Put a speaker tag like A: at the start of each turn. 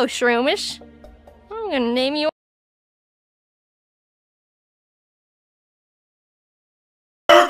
A: Hello, Shroomish. I'm gonna name you